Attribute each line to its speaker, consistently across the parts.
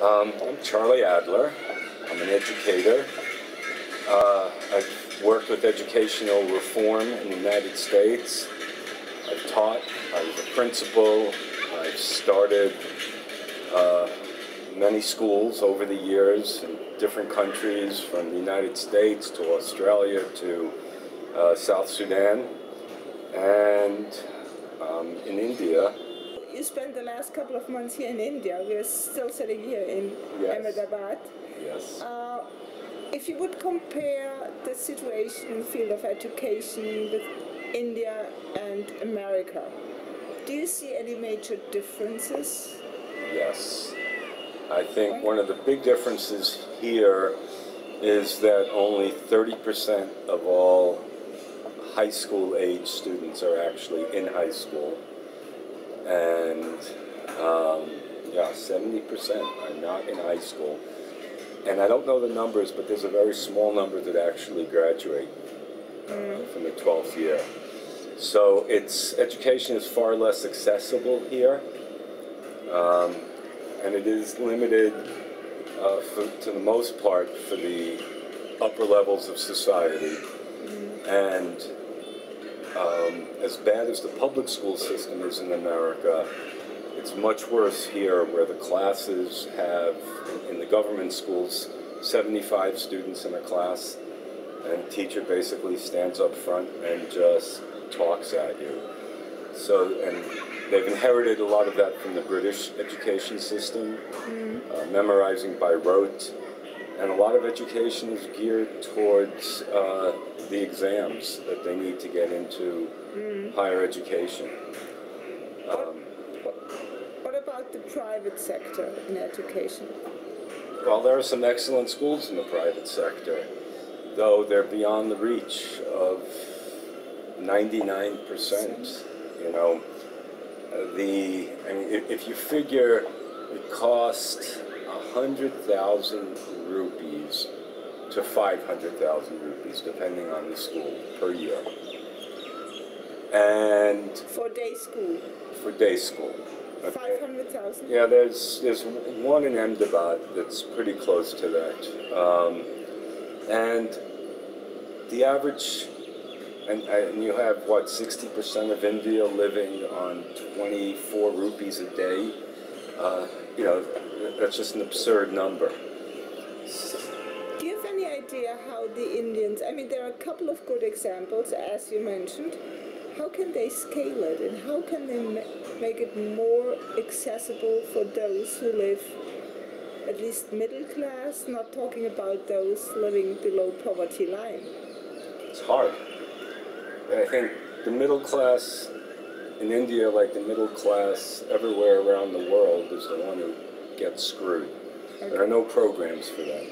Speaker 1: Um, I'm Charly Adler. I'm an educator. Uh, I've worked with educational reform in the United States. I've taught. I was a principal. I've started uh, many schools over the years in different countries, from the United States to Australia to uh, South Sudan, and um, in India.
Speaker 2: You spent the last couple of months here in India. We're still sitting here in
Speaker 1: Yes.
Speaker 2: Ahmedabad.
Speaker 1: Yes.
Speaker 2: Uh, if you would compare the situation in the field of education with India and America, do you see any major differences?
Speaker 1: Yes. I think one of the big differences here is that only 30% of all high school age students are actually in high school. And um, yeah, 70% are not in high school. And I don't know the numbers, but there's a very small number that actually graduate uh, from the 12th year. So it's education is far less accessible here um, and it is limited uh, for, to the most part for the upper levels of society. And um, as bad as the public school system is in America, it's much worse here where the classes have, in the government schools, 75 students in a class, and the teacher basically stands up front and just talks at you. So, and they've inherited a lot of that from the British education system, uh, memorizing by rote, and a lot of education is geared towards uh, the exams that they need to get into higher education. Um,
Speaker 2: What about the private sector in education?
Speaker 1: well, there are some excellent schools in the private sector, though they're beyond the reach of 99%. You know, Uh, the I mean, if you figure the cost 100,000 rupees to 500,000 rupees, depending on the school, per year. And
Speaker 2: For day school,
Speaker 1: for day school. okay?
Speaker 2: 500,000?
Speaker 1: Yeah, there's there's one in Ahmedabad that's pretty close to that, um, and the average, and, and you have what sixty percent of India living on twenty four rupees a day. Uh, you know, that's just an absurd number.
Speaker 2: Do you have any idea how the Indians, I mean, there are a couple of good examples, as you mentioned. How can they scale it and how can they make it more accessible for those who live at least middle class, not talking about those living below poverty line?
Speaker 1: It's hard. And I think the middle class in India, like the middle class everywhere around the world, is the one who gets screwed. There are no programs for them.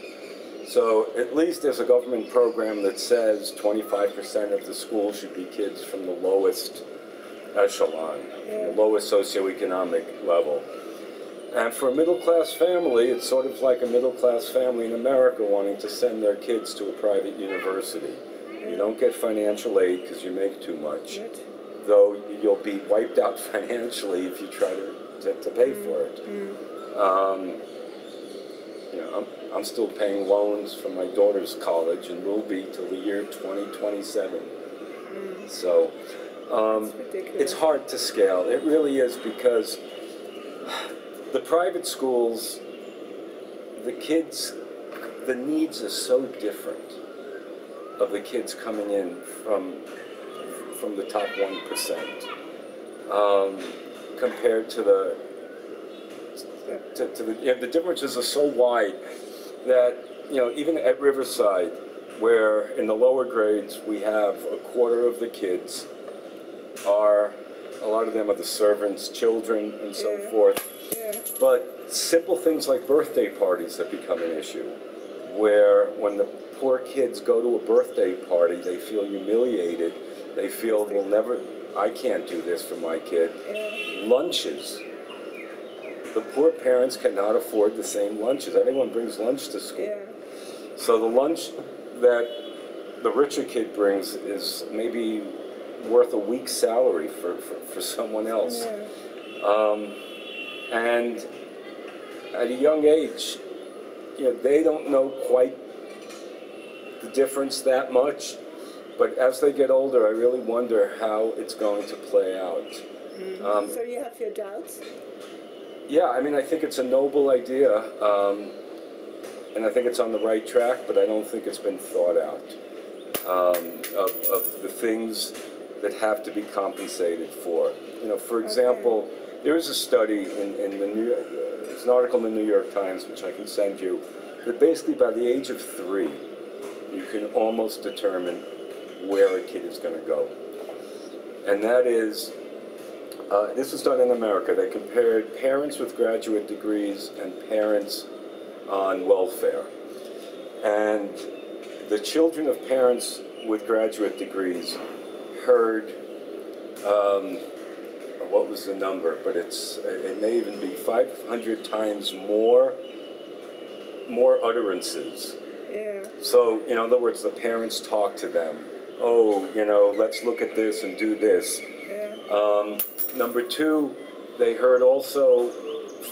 Speaker 1: So at least there's a government program that says 25% of the schools should be kids from the lowest echelon, the lowest socioeconomic level. And for a middle class family, it's sort of like a middle class family in America wanting to send their kids to a private university. You don't get financial aid because you make too much, though you'll be wiped out financially if you try to, to, to pay for it. Mm-hmm. Um, you know, I'm, I'm still paying loans for my daughter's college and will be till the year 2027. So um, it's hard to scale. It really is because the private schools, the kids, the needs are so different of the kids coming in from from the top one percent um, compared to the to, to the you know, the differences are so wide that you know even at Riverside, where in the lower grades we have a quarter of the kids are a lot of them are the servants' children and so
Speaker 2: Yeah.
Speaker 1: forth.
Speaker 2: Yeah.
Speaker 1: But simple things like birthday parties have become an issue, where when the poor kids go to a birthday party, they feel humiliated. They feel, well, never, I can't do this for my kid. Lunches. The poor parents cannot afford the same lunches. Everyone brings lunch to school.
Speaker 2: Yeah.
Speaker 1: So the lunch that the richer kid brings is maybe worth a week's salary for, for, for someone else.
Speaker 2: Yeah.
Speaker 1: Um, and at a young age, you know, they don't know quite the difference that much. But as they get older, I really wonder how it's going to play out. Um,
Speaker 2: So you have your doubts?
Speaker 1: Yeah, I mean, I think it's a noble idea, um, and I think it's on the right track, but I don't think it's been thought out um, of, of the things that have to be compensated for. You know, for example, there is a study in, in the New York, there's an article in the New York Times, which I can send you, that basically by the age of three, you can almost determine where a kid is going to go. And that is uh, this was done in America. They compared parents with graduate degrees and parents on welfare. And the children of parents with graduate degrees heard, um, what was the number? But it's it may even be 500 times more, more utterances.
Speaker 2: Yeah.
Speaker 1: So, in other words, the parents talk to them. Oh, you know, let's look at this and do this. Um, number two, they heard also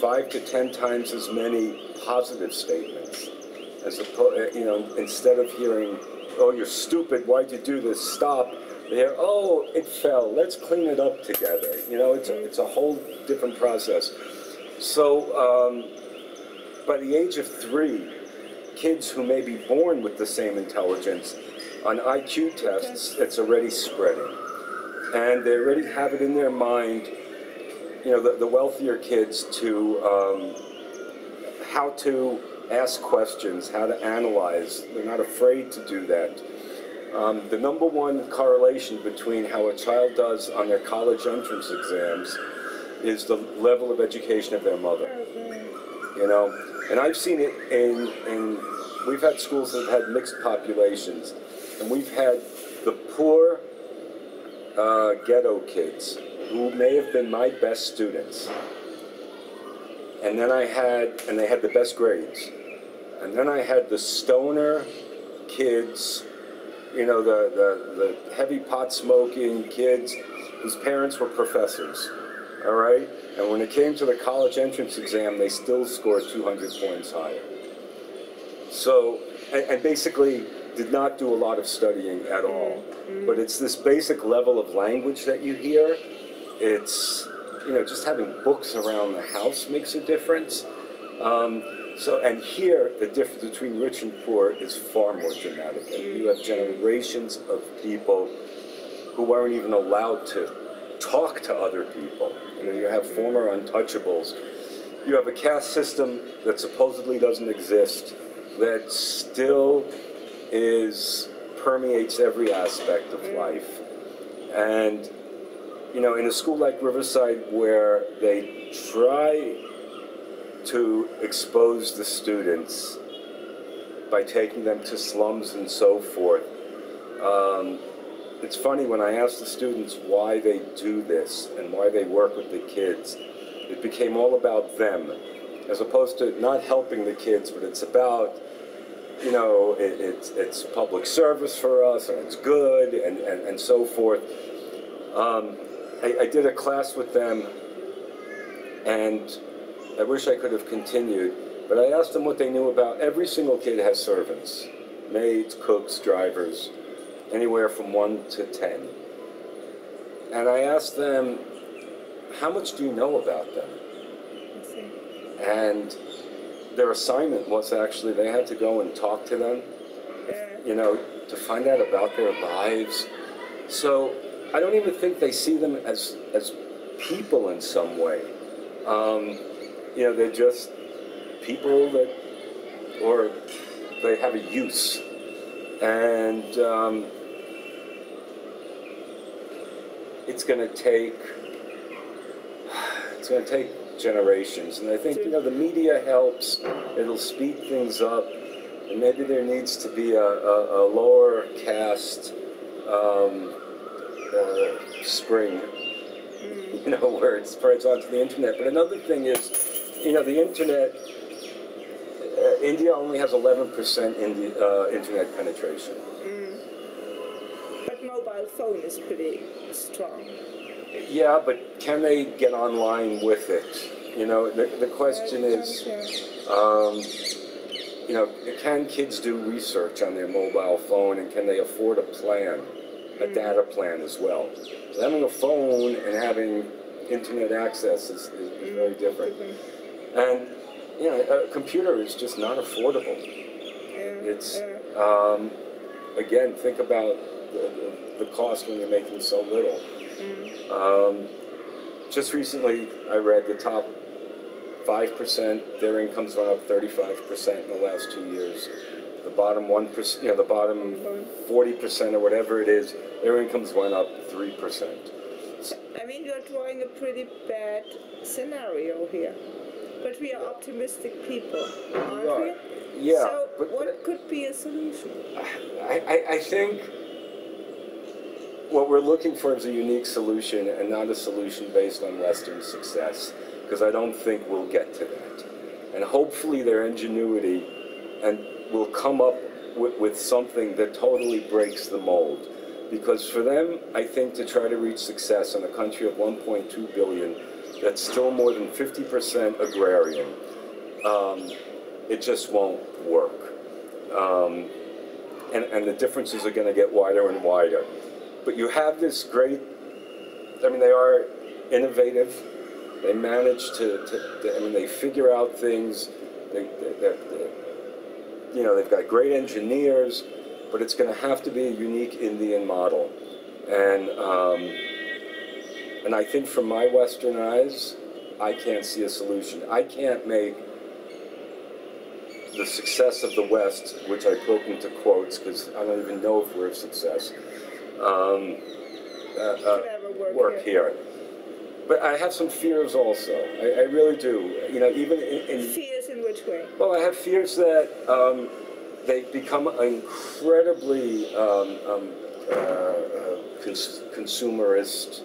Speaker 1: five to ten times as many positive statements, as opposed, you know, instead of hearing, "Oh, you're stupid. Why'd you do this? Stop." They hear, "Oh, it fell. Let's clean it up together." You know, it's a, it's a whole different process. So, um, by the age of three, kids who may be born with the same intelligence, on IQ tests, it's already spreading and they already have it in their mind, you know, the, the wealthier kids to um, how to ask questions, how to analyze. They're not afraid to do that. Um, the number one correlation between how a child does on their college entrance exams is the level of education of their mother. You know, and I've seen it in in we've had schools that have had mixed populations, and we've had the poor uh, ghetto kids who may have been my best students. And then I had, and they had the best grades. And then I had the stoner kids, you know, the, the, the heavy pot smoking kids whose parents were professors. All right? And when it came to the college entrance exam, they still scored 200 points higher. So, and, and basically did not do a lot of studying at all. But it's this basic level of language that you hear. It's, you know, just having books around the house makes a difference. Um, so, and here, the difference between rich and poor is far more dramatic. And you have generations of people who weren't even allowed to talk to other people. You know, you have former untouchables. You have a caste system that supposedly doesn't exist, that still is permeates every aspect of life. And you know, in a school like Riverside where they try to expose the students by taking them to slums and so forth. Um, it's funny when I ask the students why they do this and why they work with the kids, it became all about them, as opposed to not helping the kids, but it's about, you know, it, it's, it's public service for us and it's good and, and, and so forth. Um, I, I did a class with them and I wish I could have continued, but I asked them what they knew about every single kid has servants, maids, cooks, drivers, anywhere from one to ten. And I asked them, how much do you know about them? And their assignment was actually they had to go and talk to them, you know, to find out about their lives. So I don't even think they see them as as people in some way. Um, you know, they're just people that, or they have a use, and um, it's going to take it's going to take generations. And I think you know the media helps; it'll speed things up, and maybe there needs to be a, a, a lower caste um, uh, spring you know, where it spreads onto the internet. But another thing is, you know, the internet, uh, India only has 11% in the, uh, internet penetration.
Speaker 2: Phone is pretty strong.
Speaker 1: Yeah, but can they get online with it? You know, the, the question is, um, you know, can kids do research on their mobile phone and can they afford a plan, a data plan as well? So having a phone and having internet access is, is, is very different. And, you know, a computer is just not affordable. It's, um, again, think about the, the, the cost when you're making so little. Um, just recently, I read the top 5%, their incomes went up 35% in the last two years. The bottom 1%, you know, the bottom 40% or whatever it is, their incomes went up 3%.
Speaker 2: I mean, you're drawing a pretty bad scenario here. But we are optimistic people, aren't
Speaker 1: are.
Speaker 2: we?
Speaker 1: Yeah,
Speaker 2: So,
Speaker 1: but-
Speaker 2: what could be a solution?
Speaker 1: I, I, I think what we're looking for is a unique solution and not a solution based on Western success, because I don't think we'll get to that. And hopefully their ingenuity and will come up with, with something that totally breaks the mold. Because for them, I think to try to reach success in a country of 1.2 billion, that's still more than 50% agrarian, um, it just won't work. Um, and, and the differences are going to get wider and wider. But you have this great, I mean, they are innovative. They manage to, to, to I mean, they figure out things. They, they, they, you know, they've got great engineers, but it's going to have to be a unique Indian model. And, um, and I think from my Western eyes, I can't see a solution. I can't make the success of the West, which I put into quotes because I don't even know if we're a success, um, uh, uh,
Speaker 2: work
Speaker 1: work here. But I have some fears also. I, I really do. You know, even in, in
Speaker 2: Fears in which way?
Speaker 1: well, I have fears that um, they become incredibly um, um, uh, uh, cons- consumerist.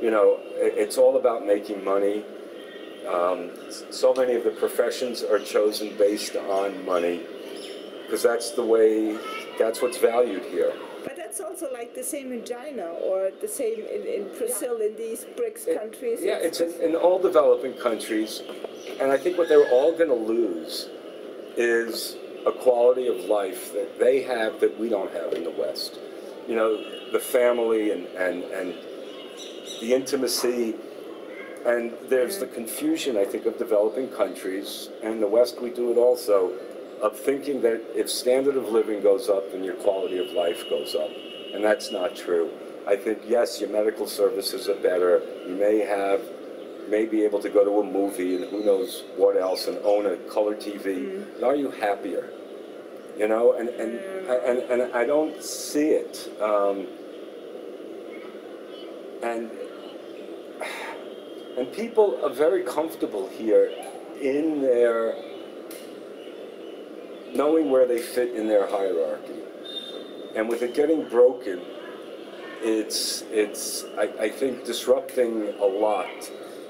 Speaker 1: You know, it- it's all about making money. Um, so many of the professions are chosen based on money because that's the way, that's what's valued here.
Speaker 2: That's also like the same in China or the same in, in Brazil, in these BRICS countries.
Speaker 1: Yeah, it's in, in all developing countries, and I think what they're all going to lose is a quality of life that they have that we don't have in the West. You know, the family and and and the intimacy, and there's the confusion I think of developing countries, and the West we do it also, of thinking that if standard of living goes up, then your quality of life goes up, and that's not true. I think yes, your medical services are better. You may have may be able to go to a movie and who knows what else and own a color TV. But are you happier? You know, and and and, and I don't see it. Um, and and people are very comfortable here in their knowing where they fit in their hierarchy. And with it getting broken, it's it's I, I think disrupting a lot.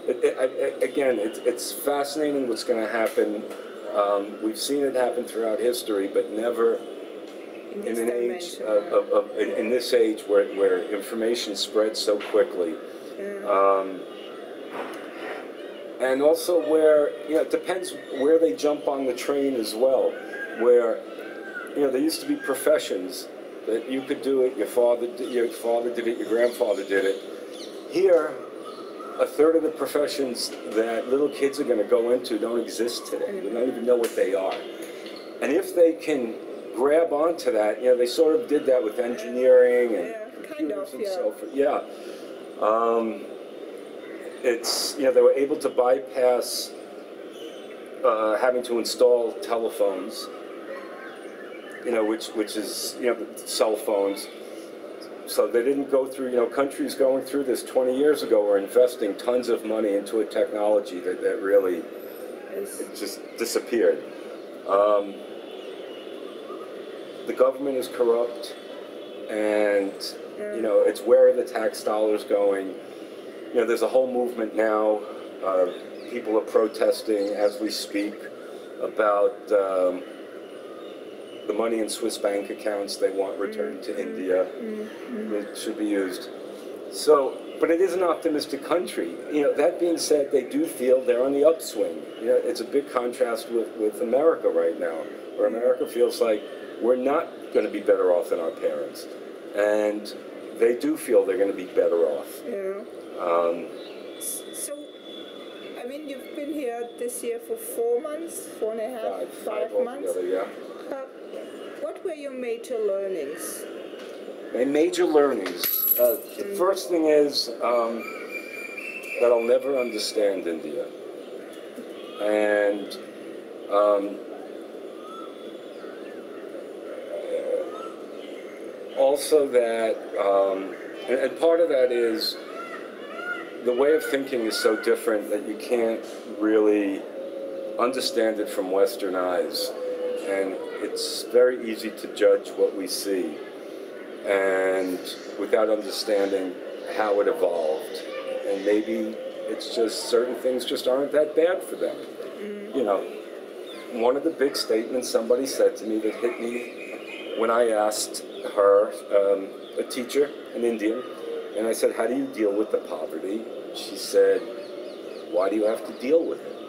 Speaker 1: It, it, I- again, it's it's fascinating what's going to happen. Um, we've seen it happen throughout history, but never
Speaker 2: in
Speaker 1: in an age of, of, of in, this age where, where information spreads so quickly. Um, and also where you know it depends where they jump on the train as well. Where you know there used to be professions that you could do it. Your father, did, your father did it. Your grandfather did it. Here, a third of the professions that little kids are going to go into don't exist today. They don't even know what they are. And if they can grab onto that, you know, they sort of did that with engineering and
Speaker 2: Yeah, kind
Speaker 1: computers
Speaker 2: of,
Speaker 1: and
Speaker 2: yeah.
Speaker 1: so forth. Yeah. Um, it's you know they were able to bypass uh, having to install telephones. You know, which which is you know cell phones. So they didn't go through, you know, countries going through this 20 years ago were investing tons of money into a technology that, that really it just disappeared. Um, the government is corrupt, and you know it's where are the tax dollars going? You know, there's a whole movement now. Uh, people are protesting as we speak about um, the money in Swiss bank accounts they want returned to India. It should be used. So but it is an optimistic country. You know, that being said, they do feel they're on the upswing. You know, it's a big contrast with, with America right now, where America feels like we're not going to be better off than our parents. And they do feel they're going to be better off.
Speaker 2: Yeah.
Speaker 1: Um,
Speaker 2: So, I mean, you've been here this year for four months, four and a half,
Speaker 1: five,
Speaker 2: five
Speaker 1: five
Speaker 2: months.
Speaker 1: altogether, yeah.
Speaker 2: Uh, what were your major learnings?
Speaker 1: My major learnings. Uh, the first thing is um, that I'll never understand India. And um, also that, um, and, and part of that is the way of thinking is so different that you can't really understand it from Western eyes. And it's very easy to judge what we see and without understanding how it evolved. And maybe it's just certain things just aren't that bad for them. You know, one of the big statements somebody said to me that hit me when I asked her, um, a teacher, an Indian, and I said, How do you deal with the poverty? She said, Why do you have to deal with it?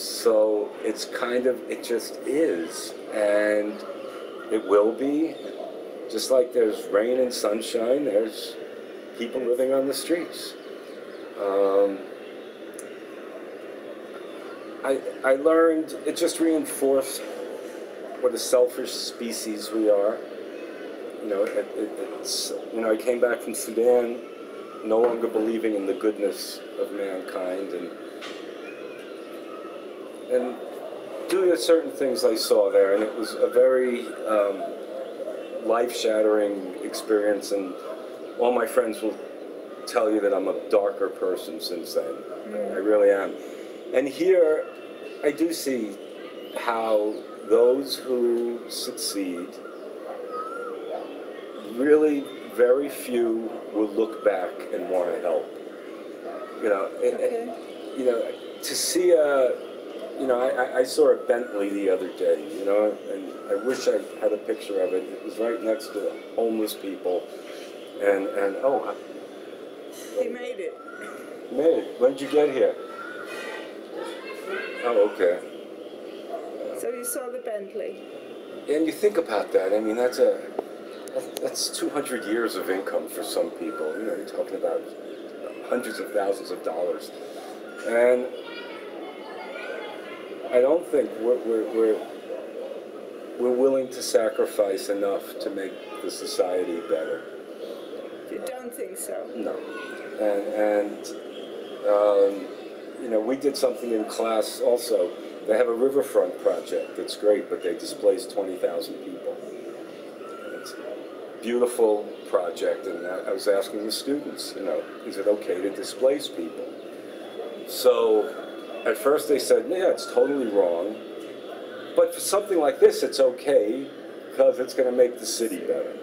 Speaker 1: So it's kind of, it just is. And it will be. Just like there's rain and sunshine, there's people living on the streets. Um, I, I learned, it just reinforced what a selfish species we are. You know, it, it, it's, you know, I came back from Sudan no longer believing in the goodness of mankind and, and doing certain things I saw there, and it was a very um, life-shattering experience, and all my friends will tell you that I'm a darker person since then. I really am. And here, I do see how those who succeed, really very few will look back and want to help. You know, and- and- you know, to see a, you know, I, I- saw a Bentley the other day, you know, and I wish I had a picture of it. It was right next to homeless people, and and oh, I-
Speaker 2: He made it.
Speaker 1: May, when'd you get here? Oh, okay.
Speaker 2: So you saw the Bentley.
Speaker 1: And you think about that. I mean, that's a that's- that's 200 years of income for some people. You know, you're talking about hundreds of thousands of dollars, and I don't think we're we're we're, we're willing to sacrifice enough to make the society better.
Speaker 2: You don't think so?
Speaker 1: No. And, and um, you know, we did something in class also. They have a riverfront project that's great, but they displaced 20,000 people. It's a beautiful project, and I I was asking the students, you know, is it okay to displace people? So at first they said, yeah, it's totally wrong. But for something like this, it's okay because it's going to make the city better.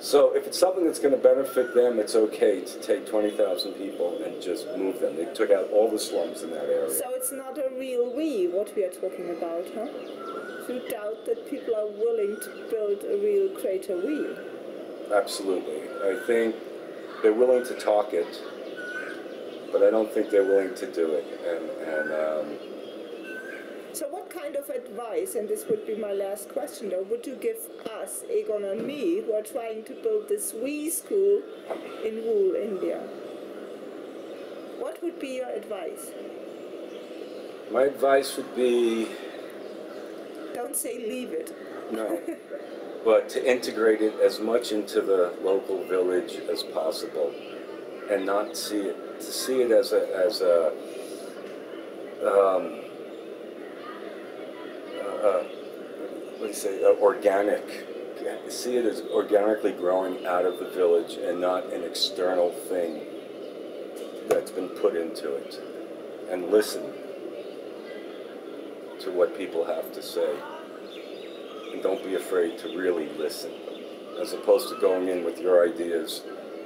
Speaker 1: So if it's something that's going to benefit them, it's okay to take 20,000 people and just move them. They took out all the slums in that area.
Speaker 2: So it's not a real we what we are talking about, huh? You doubt that people are willing to build a real greater we.
Speaker 1: Absolutely. I think they're willing to talk it, but I don't think they're willing to do it. And, and um,
Speaker 2: So what kind of advice, and this would be my last question though, would you give us, Egon and me, who are trying to build this we school in Wool, India? What would be your advice?
Speaker 1: my advice would be
Speaker 2: Don't say leave it.
Speaker 1: no, but to integrate it as much into the local village as possible, and not see it to see it as a as a um, uh, what do you say uh, organic. See it as organically growing out of the village and not an external thing that's been put into it, and listen to what people have to say and don't be afraid to really listen, as opposed to going in with your ideas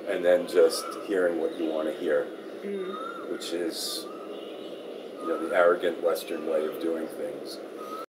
Speaker 1: and then just hearing what you want to hear, mm. which is, you know, the arrogant Western way of doing things.